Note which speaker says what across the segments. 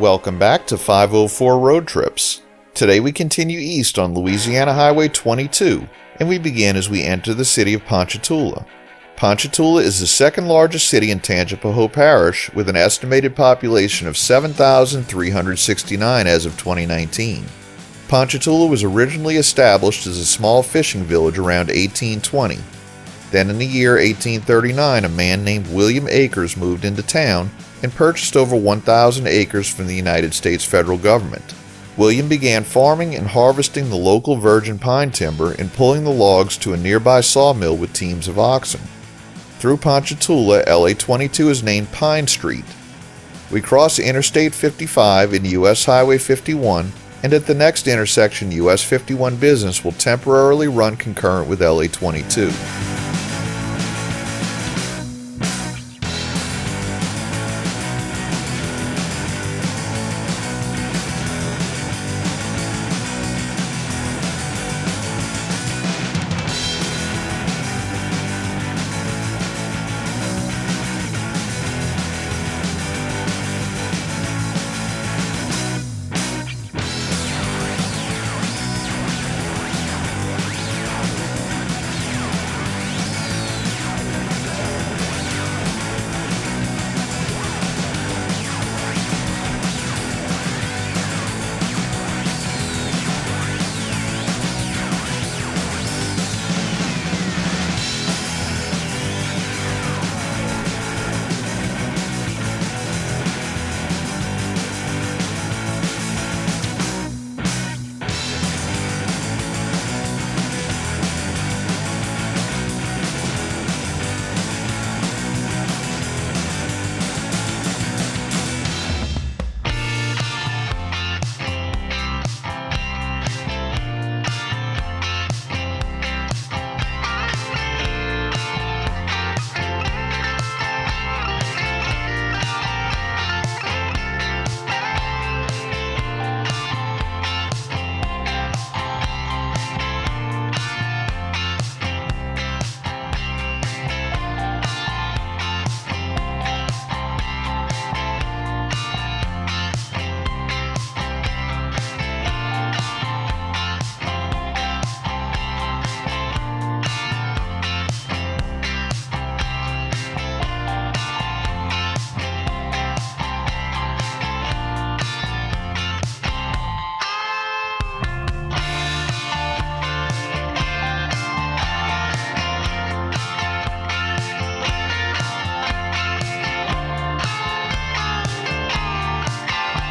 Speaker 1: Welcome back to 504 Road Trips. Today we continue east on Louisiana Highway 22, and we begin as we enter the city of Ponchatoula. Ponchatoula is the second largest city in Tangipahoa Parish with an estimated population of 7,369 as of 2019. Ponchatoula was originally established as a small fishing village around 1820. Then in the year 1839, a man named William Akers moved into town and purchased over 1,000 acres from the United States federal government. William began farming and harvesting the local virgin pine timber and pulling the logs to a nearby sawmill with teams of oxen. Through Ponchatoula, LA 22 is named Pine Street. We cross Interstate 55 and US Highway 51, and at the next intersection, US 51 Business will temporarily run concurrent with LA 22.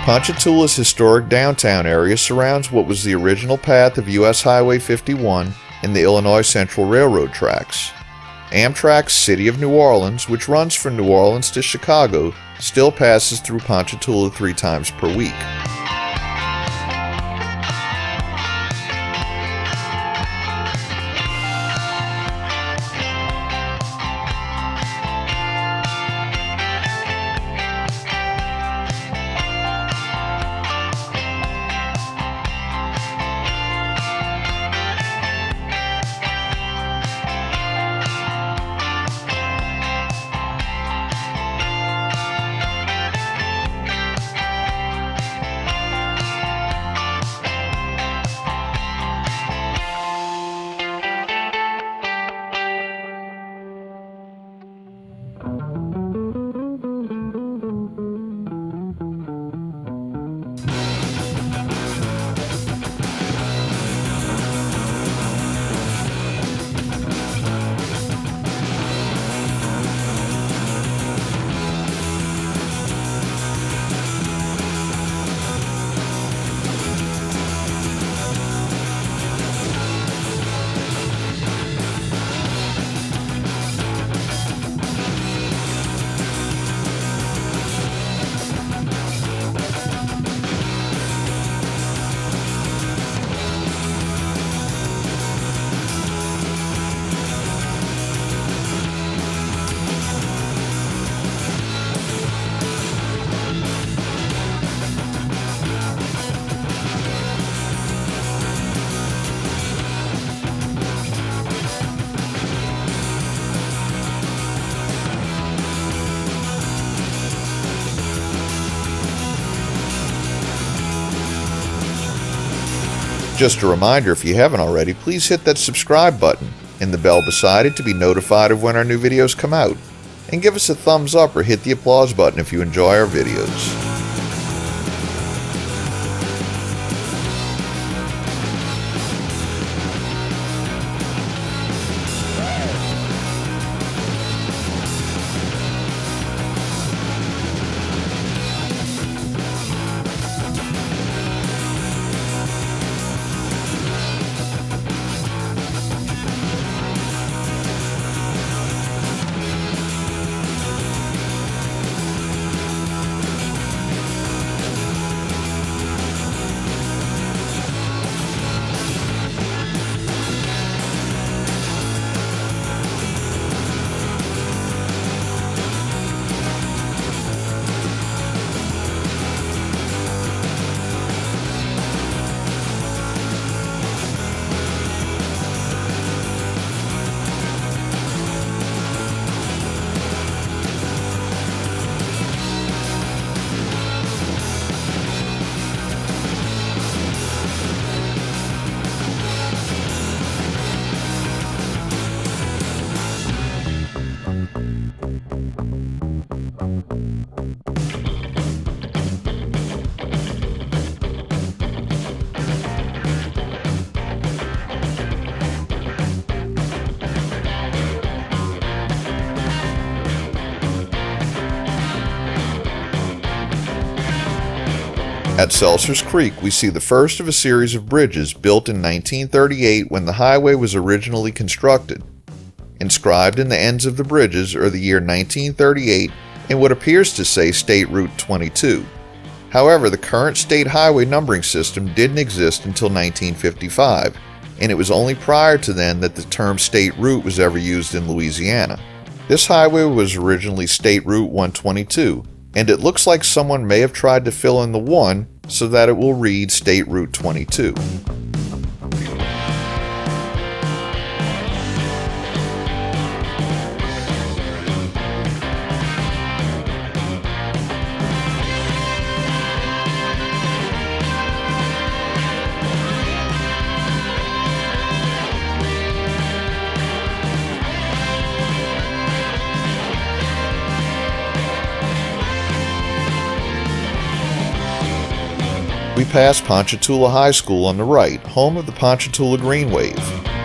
Speaker 1: Ponchatoula's historic downtown area surrounds what was the original path of US Highway 51 and the Illinois Central Railroad tracks. Amtrak's City of New Orleans, which runs from New Orleans to Chicago, still passes through Ponchatoula three times per week. Just a reminder if you haven't already, please hit that subscribe button and the bell beside it to be notified of when our new videos come out. And give us a thumbs up or hit the applause button if you enjoy our videos. At Selsers Creek, we see the first of a series of bridges built in 1938 when the highway was originally constructed. Inscribed in the ends of the bridges are the year 1938 and what appears to say State Route 22. However, the current state highway numbering system didn't exist until 1955, and it was only prior to then that the term state route was ever used in Louisiana. This highway was originally State Route 122, and it looks like someone may have tried to fill in the 1 so that it will read State Route 22. We pass Ponchatoula High School on the right, home of the Ponchatoula Green Wave.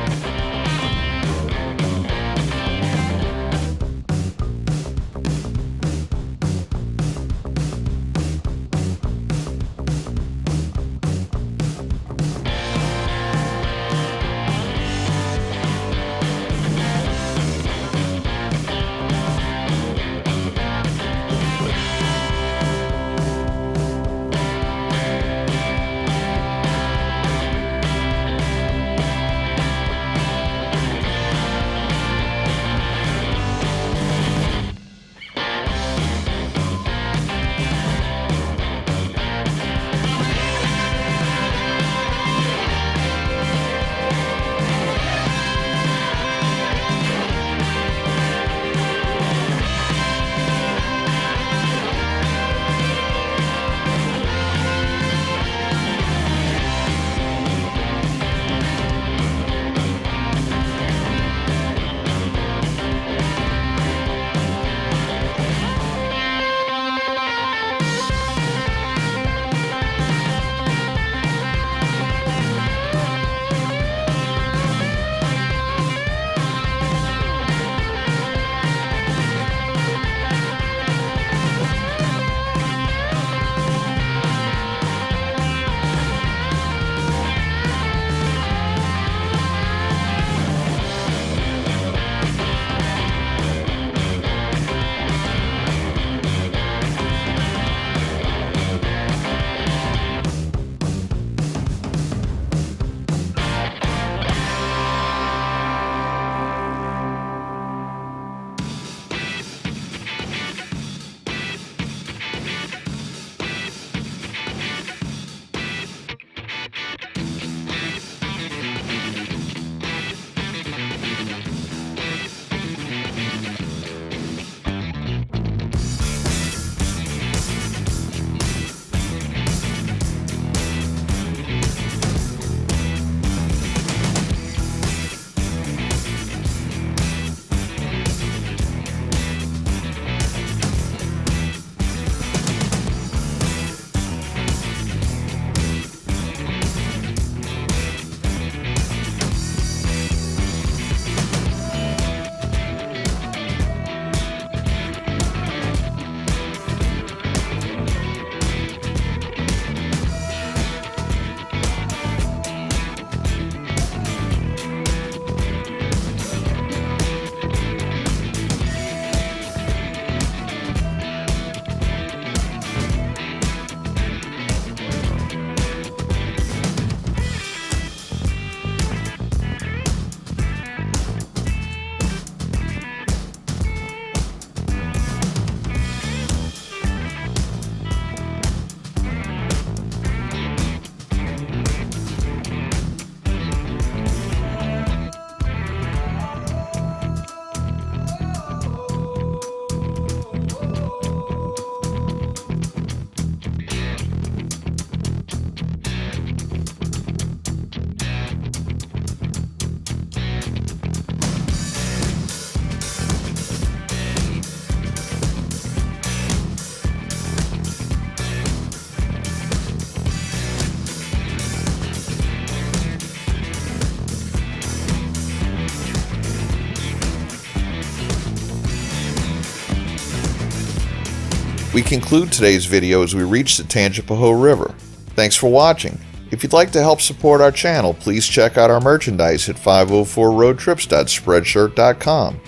Speaker 1: Conclude today's video as we reach the Tangipahoa River. Thanks for watching. If you'd like to help support our channel, please check out our merchandise at 504roadtrips.spreadshirt.com.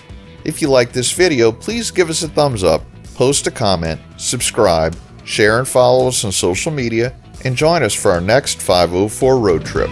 Speaker 1: If you like this video, please give us a thumbs up, post a comment, subscribe, share and follow us on social media, and join us for our next 504 road trip.